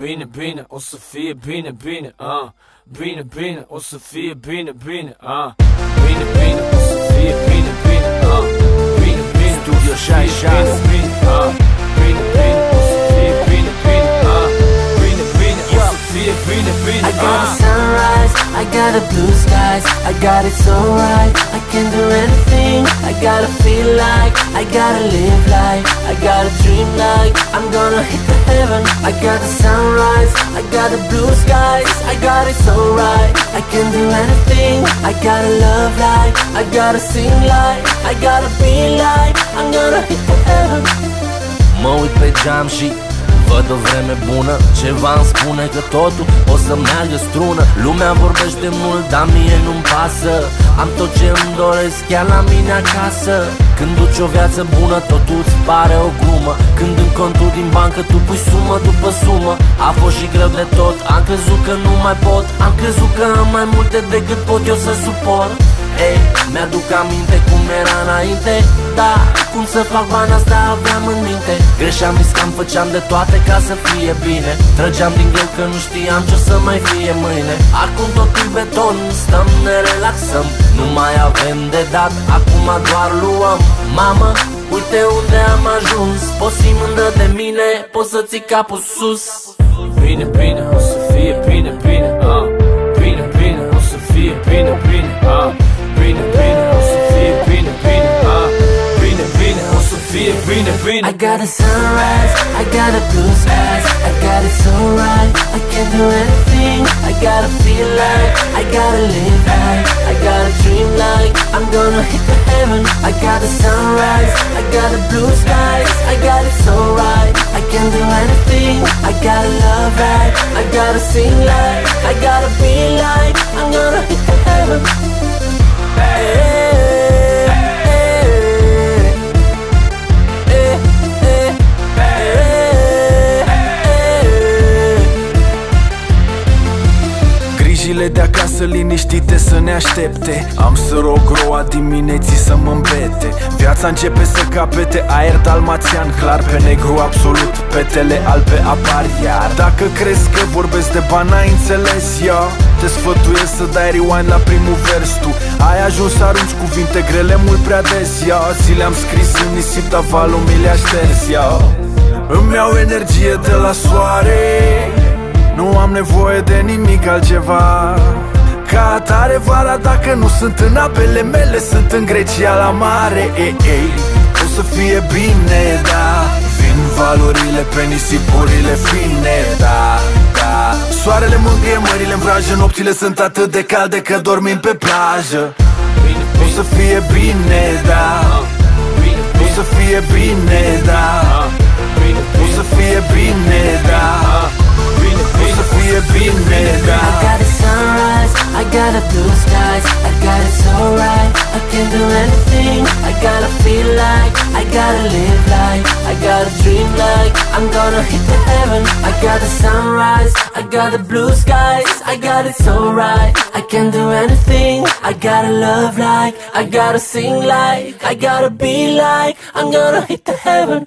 Bine, bine, o să fie bine, bine, ah. Bine, bine, o să fie bine, bine, ah. Bine, bine, o să fie bine, bine, ah Bine, bine, Studio 66 bine, ah. Bine, bine, o să fie bine, bine, ah. Bine, bine, o să fie bine, bine, I got a sunrise, I got a blue skies, I got it so right. I can do anything. I gotta feel like I gotta live like I gotta dream like I'm gonna hit the heaven. I got the sunrise, I got the blue skies, I got it so right. I can do anything. I got a love like I gotta sing like I gotta be like I'm gonna hit heaven. Mă uit pe geam și Văd o vreme bună Ceva îmi spune că totul o să meargă strună. Lumea vorbește mult, dar mie nu-mi pasă. Am tot ce îmi doresc chiar la mine acasă. Când duci o viață bună, totul îți pare o glumă. Când în contul din bancă tu pui sumă după sumă. A fost și greu de tot, am crezut că nu mai pot. Am crezut că am mai multe decât pot eu să suport. Ei, mi-aduc aminte cum era înainte Da, cum să fac bani asta aveam în minte. Greșeam, riscam, făceam de toate ca să fie bine. Trăgeam din greu că nu știam ce o să mai fie mâine. Acum totul beton, stăm, ne relaxăm. Nu mai avem de dat, acum doar luăm. Mamă, uite unde am ajuns Poți fi mândră de mine, poți să ții capul sus. Bine, bine, bine I got a sunrise, I got a blue skies, I got it so right. I can do anything. I gotta feel like I gotta live like I gotta dream like I'm gonna hit the heaven. I got the sunrise, I got the blue skies, I got it so right. I can do anything. I gotta love like I gotta sing like I gotta be like I'm gonna hit the heaven. Acasă liniștite să ne aștepte. Am să rog roa dimineții să mă îmbete. Viața începe să capete aer dalmațian Clar pe negru absolut, petele albe apar iar. Dacă crezi că vorbesc de bani, ai înțeles ia. Te sfătuiesc să dai rewind la primul vers tu. Ai ajuns să arunci cuvinte grele mult prea des ia. Zi le-am scris în nisip, dar valul mi le-a șters ia. Îmi iau energie de la soare. Nu am nevoie de nimic altceva Ca atare vara dacă nu sunt în apele mele Sunt în Grecia la mare ei, ei. O să fie bine, da. Vin valurile pe nisipurile fine, da, da. Soarele mângâie mările în vrajă Nopțile sunt atât de calde că dormim pe plajă. O să fie bine, da A blue skies, I got it so right. I can do anything. I gotta feel like I gotta live like I gotta dream like I'm gonna hit the heaven. I got the sunrise, I got the blue skies, I got it so right. I can do anything. I gotta love like I gotta sing like I gotta be like I'm gonna hit the heaven.